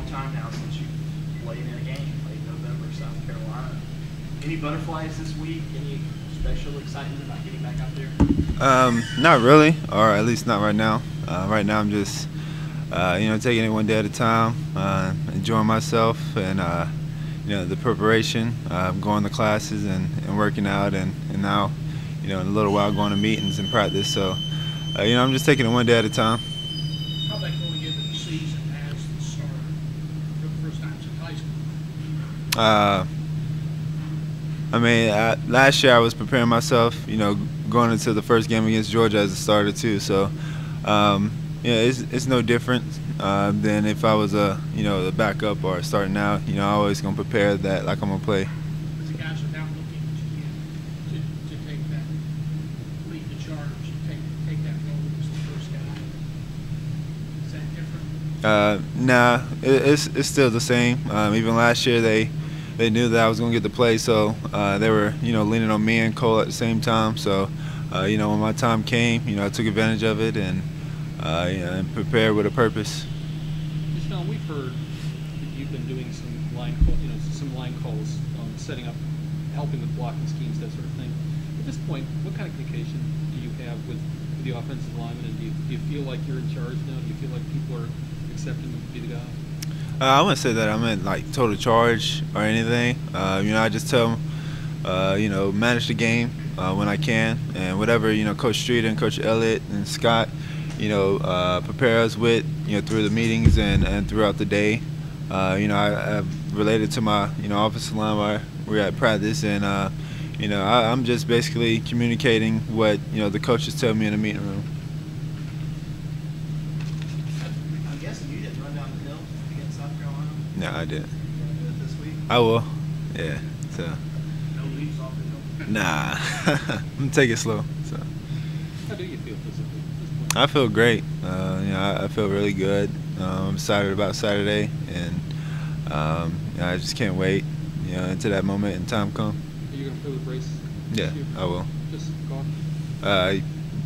long time now since you played in a game, late November, South Carolina. Any butterflies this week? Any special excitement about getting back out there? Um, not really, or at least not right now. Uh, right now, I'm just, uh, you know, taking it one day at a time, uh, enjoying myself, and uh, you know, the preparation, uh, going to classes and, and working out, and, and now, you know, in a little while going to meetings and practice. So, uh, you know, I'm just taking it one day at a time. How about going into the season as the starter for the first time since high school? Uh, I mean, uh, last year I was preparing myself, you know, going into the first game against Georgia as a starter too. So, um, yeah, it's it's no different uh, than if I was a you know the backup or starting out. You know, I always gonna prepare that like I'm gonna play. The guys are looking to you to, to take that, lead the charge, take, take that role as the first guy. Is that different? Uh, nah, it, it's it's still the same. Um, even last year they they knew that I was gonna get the play, so uh, they were you know leaning on me and Cole at the same time. So, uh, you know, when my time came, you know, I took advantage of it and uh, and prepared with a purpose. Sean, we've heard that you've been doing some line, call, you know, some line calls, um, setting up, helping with blocking schemes, that sort of thing. At this point, what kind of communication do you have with, with the offensive lineman, and do you, do you feel like you're in charge now? Do you feel like people are accepting you to be the guy? Uh, I wouldn't say that I'm in like total charge or anything. Uh, you know, I just tell them, uh, you know, manage the game uh, when I can, and whatever you know, Coach Street and Coach Elliott and Scott, you know, uh, prepare us with, you know, through the meetings and, and throughout the day. You know, I, I've related to my, you know, offensive line while we're at practice, and you know, I, I'm just basically communicating what you know the coaches tell me in the meeting room. I'm guessing you didn't run down the hill against South Carolina. No, I didn't. You gonna do it this week? I will. Yeah. So, No leaves off the hill? nah, I'm gonna take it slow. So. How do you feel physically at this point? I feel great. Uh, you know, I, I feel really good. Um, I'm excited about Saturday, and um, you know, I just can't wait. You know, until that moment and time come. Are you going to play with brace? Yeah, year? I will. Just golf? Uh,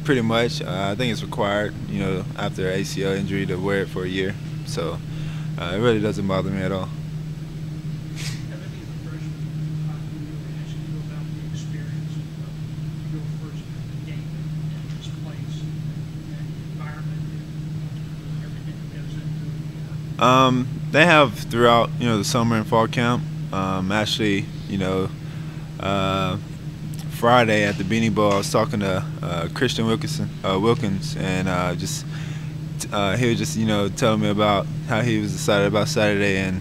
pretty much. Uh, I think it's required. You know, after ACL injury to wear it for a year. So uh, it really doesn't bother me at all. Um, they have throughout you know the summer and fall camp. Um, actually, you know, uh, Friday at the Beanie Ball, I was talking to uh, Christian Wilkinson, uh, Wilkins, and uh, just uh, he was just you know telling me about how he was excited about Saturday, and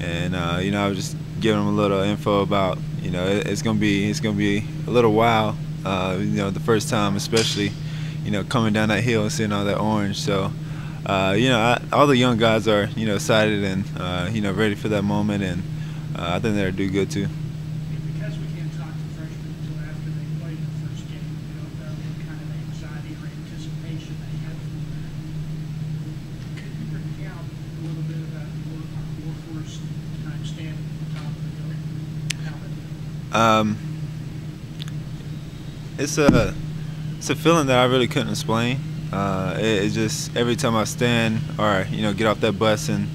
and uh, you know I was just giving him a little info about you know it, it's gonna be it's gonna be a little while, uh, you know the first time especially, you know coming down that hill and seeing all that orange, so. Uh, you know, I, all the young guys are, you know, excited and, uh, you know, ready for that moment, and uh, I think they'll do good too. Because we can't talk to freshmen until after they play the first game, we don't know what kind of anxiety or anticipation they have from that. Could you recount a little bit about your, your first time standing at the top of the hill? How it Um, it's a it's a feeling that I really couldn't explain. Uh, it, it's just every time I stand or you know get off that bus and,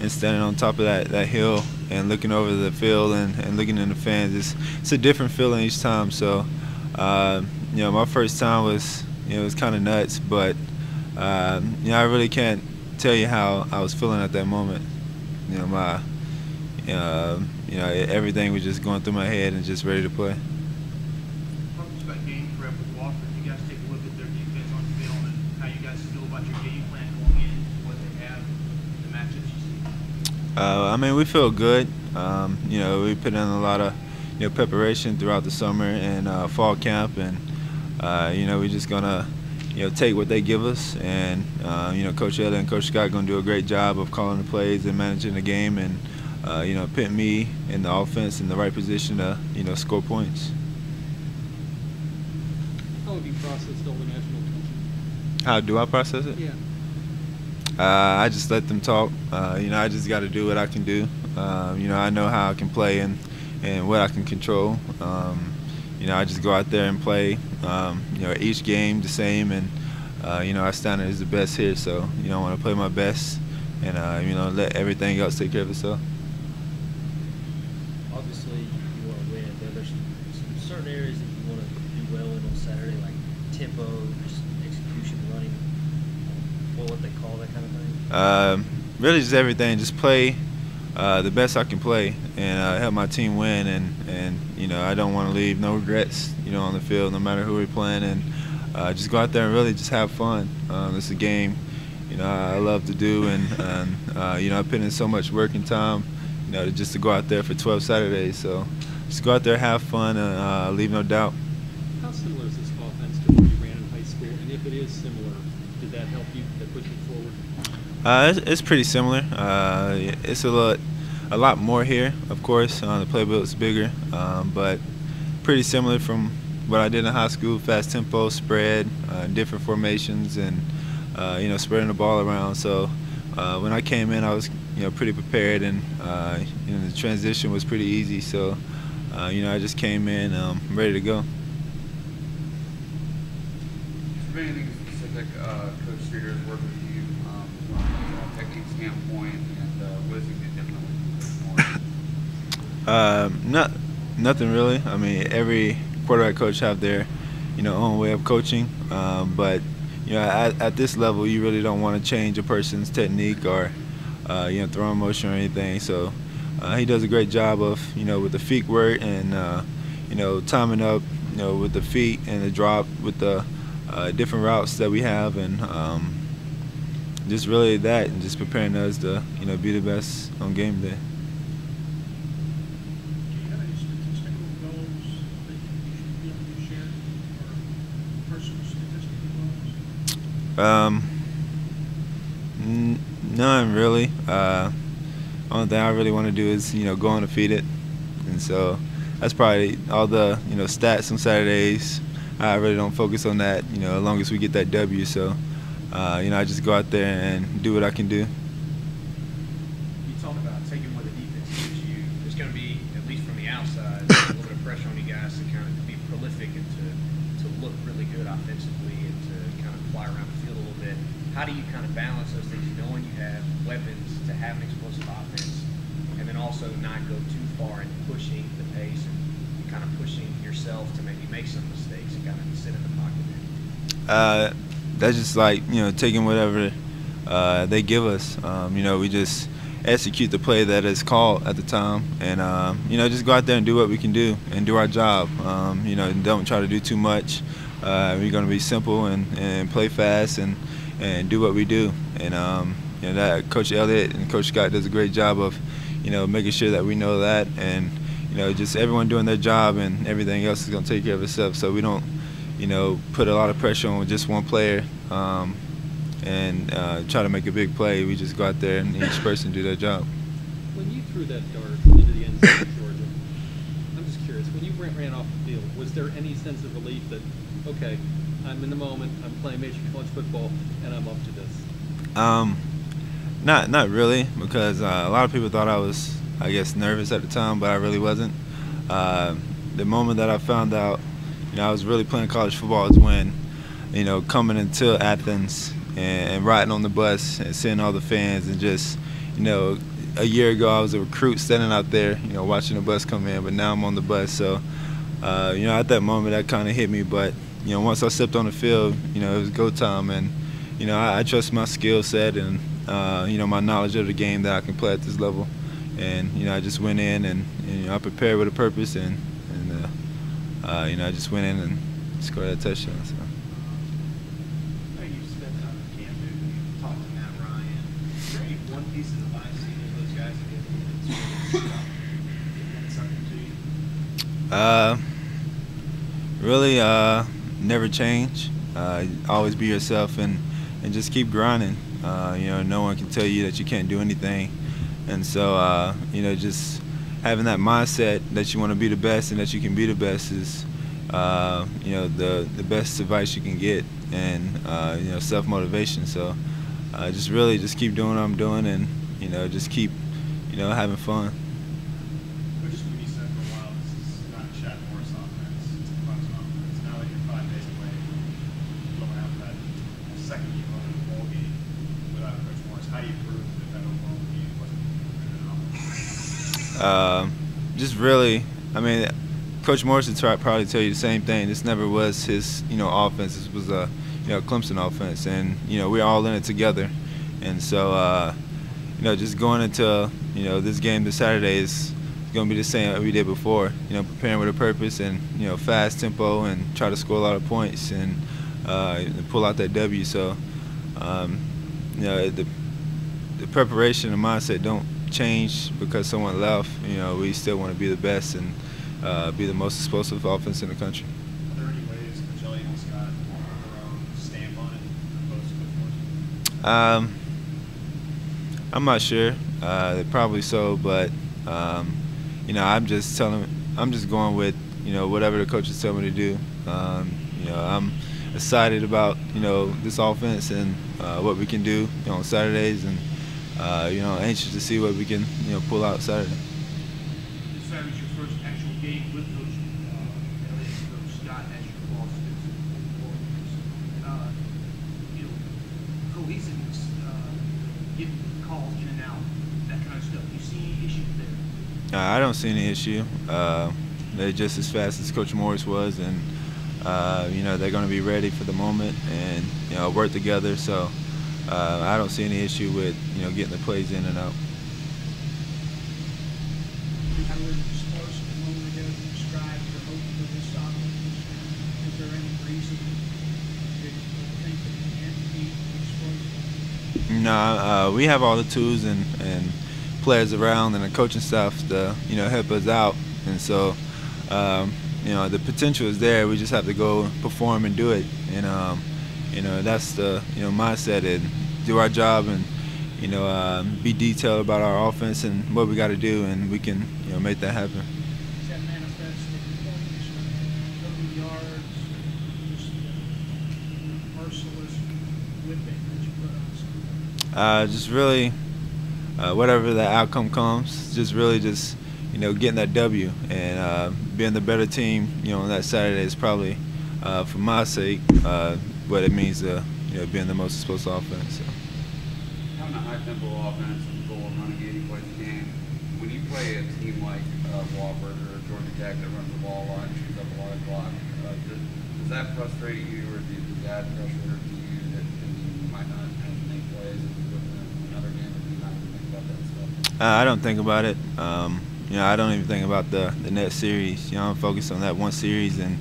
and standing on top of that, that hill and looking over the field and, and looking in the fans, it's it's a different feeling each time. So, uh, you know, my first time was you know it was kind of nuts, but uh, you know I really can't tell you how I was feeling at that moment. You know my uh, you know everything was just going through my head and just ready to play. Talk about game prep with Wofford. You guys take a look at their defense on film and how you guys feel about your game plan going in, what they have, the matchups you see. Uh, I mean, we feel good. Um, you know, we put in a lot of you know preparation throughout the summer and uh, fall camp, and uh, you know we're just gonna you know take what they give us, and uh, you know Coach Elliott and Coach Scott gonna do a great job of calling the plays and managing the game, and uh, you know put me in the offense in the right position to you know score points. How have you processed all the national attention? How do I process it? Yeah. Uh, I just let them talk. Uh, you know, I just got to do what I can do. Um, you know, I know how I can play and, and what I can control. Um, you know, I just go out there and play. Um, you know, each game the same, and uh, you know, our standard is the best here. So, you know, I want to play my best and uh, you know let everything else take care of itself. Obviously, you want to win, but there's some, some certain areas that you want to do well in on Saturday, like tempo, just execution, running, or what they call that kind of thing. Um, really, just everything. Just play uh, the best I can play and uh, help my team win. And, and you know, I don't want to leave no regrets. You know, on the field, no matter who we're playing, and uh, just go out there and really just have fun. Um, it's a game. You know, I love to do, and, and uh, you know, I put in so much work and time. You know, just to go out there for 12 Saturdays. So just go out there, have fun, and uh, leave no doubt. How similar is this offense to what you ran in high school? And if it is similar, did that help you, that push you forward? Uh, it's, it's pretty similar. Uh, it's a lot, a lot more here, of course. Uh, the playbook's bigger, um, but pretty similar from what I did in high school. Fast tempo, spread, uh, different formations, and uh, you know, spreading the ball around. So uh, when I came in, I was you know pretty prepared, and you know the transition was pretty easy. So you know, I just came in um, ready to go. Is anything specific uh, Coach Streeter has worked with you um, from a technique standpoint, and uh, what does he differently? Um, not nothing really. I mean, every quarterback coach have their you know own way of coaching, um, but you know at, at this level, you really don't want to change a person's technique or uh, you know throwing motion or anything. So uh, he does a great job of you know with the feet work and uh, you know timing up you know with the feet and the drop with the uh, different routes that we have and um, just really that and just preparing us to you know be the best on game day. Do you have any statistical goals that you should be able to share, or personal statistical goals? Um, n- none really. Uh, only thing I really want to do is you know go undefeated, and so that's probably all the you know stats on Saturdays. I really don't focus on that. You know, as long as we get that W. So, uh, you know, I just go out there and do what I can do. You talk about taking what the defense gives you. There's going to be, at least from the outside, a little bit of pressure on you guys to kind of be prolific and to, to look really good offensively and to kind of fly around the field a little bit. How do you kind of balance those things, knowing you have weapons to have an explosive offense, and then also not go too far in pushing the pace and kind of pushing yourself to maybe make some mistakes kind of sit in the pocket? Uh, that's just like you know taking whatever uh, they give us. Um, you know, we just execute the play that is called at the time, and um, you know just go out there and do what we can do and do our job. Um, you know, don't try to do too much. Uh, we're going to be simple and, and play fast and and do what we do. And um, you know that Coach Elliott and Coach Scott does a great job of you know making sure that we know that and you know just everyone doing their job and everything else is going to take care of itself. So we don't you know, put a lot of pressure on just one player um, and uh, try to make a big play. We just go out there and each person do their job. When you threw that dart into the end zone Georgia, I'm just curious, when you ran, ran off the field, was there any sense of relief that, okay, I'm in the moment, I'm playing major college football, and I'm up to this? Um, not not really, because uh, a lot of people thought I was, I guess, nervous at the time, but I really wasn't. Uh, the moment that I found out, you know, I was really playing college football is when, you know, coming into Athens and, and riding on the bus and seeing all the fans and just, you know, a year ago I was a recruit standing out there, you know, watching the bus come in, but now I'm on the bus. So, uh, you know, at that moment that kind of hit me. But, you know, once I stepped on the field, you know, it was go time. And, you know, I, I trust my skill set and, uh, you know, my knowledge of the game that I can play at this level. And, you know, I just went in and, and you know, I prepared with a purpose and, and uh, uh, you know, I just went in and scored that touchdown. So. I know you spent time with Cam Newton, you talked to Matt Ryan. Is there any one piece of advice either of those guys have given you that's really stuck, meant something to you? Uh, really, uh, never change. Uh, always be yourself and, and just keep grinding. Uh, you know, no one can tell you that you can't do anything. And so, uh, you know, just having that mindset that you want to be the best and that you can be the best is, uh, you know, the, the best advice you can get and, uh, you know, self-motivation. So uh, just really just keep doing what I'm doing and, you know, just keep, you know, having fun. How do you Um, just really, I mean, Coach Morrison tried probably tell you the same thing. This never was his, you know, offense. This was a, you know, Clemson offense, and you know we're all in it together. And so, uh, you know, just going into, you know, this game this Saturday is going to be the same that we did before. You know, preparing with a purpose and you know fast tempo and try to score a lot of points and, uh, pull out that W. So, um, you know, the the preparation and mindset don't change because someone left. You know, we still want to be the best and uh, be the most explosive offense in the country. Are there any ways the Jelly Eagles got their own stamp on it opposed to Coach Morrison? Um, I'm not sure. Uh, probably so, but um, you know, I'm just telling. I'm just going with you know whatever the coaches tell me to do. Um, you know, I'm excited about you know this offense and uh, what we can do you know, on Saturdays, and uh, you know anxious to see what we can you know pull out Saturday. This Saturday's your first actual game with Coach uh, Elliott, Coach Scott as your boss. Uh, you know, cohesiveness, uh, getting calls in and out, that kind of stuff. You see any issues there? Uh, I don't see any issue. Uh, they're just as fast as Coach Morris was, and uh, you know they're going to be ready for the moment and you know work together. So uh, I don't see any issue with you know getting the plays in and out. I was disclosed a moment ago to describe your hope for this offense. Is there any reason that you think that it can't be explosive? No, uh, we have all the tools and, and players around and the coaching staff to you know help us out, and so um, you know the potential is there. We just have to go perform and do it, and um, you know that's the you know mindset and do our job and you know um, be detailed about our offense and what we got to do, and we can you know make that happen. That points, yards, just the merciless whipping that you put? Uh, just really, uh, whatever the outcome comes, just really just, you know, getting that W and uh, being the better team, you know, on that Saturday is probably, uh, for my sake, uh, what it means to, you know, being the most explosive offense. So. Having a high tempo offense and goal of running 80 plays a game, when you play a team like uh, Wofford or Georgia Tech that runs the ball a lot and chews up a lot of clock, uh, does, does that frustrate you or do, does that pressure to you that you might not make plays if you put in another game do you not even think about that stuff? Uh, I don't think about it. Um, you know, I don't even think about the the next series. You know, I'm focused on that one series, and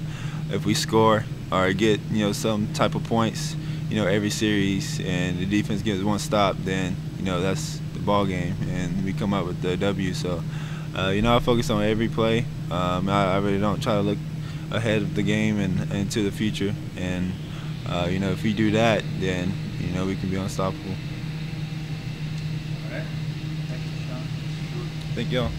if we score or get you know some type of points, you know, every series, and the defense gets one stop, then you know that's the ball game, and we come up with the W. So, uh, you know, I focus on every play. Um, I, I really don't try to look ahead of the game and, and into the future. And uh, you know, if we do that, then you know we can be unstoppable. All right. Thank you, Sean. Thank y'all.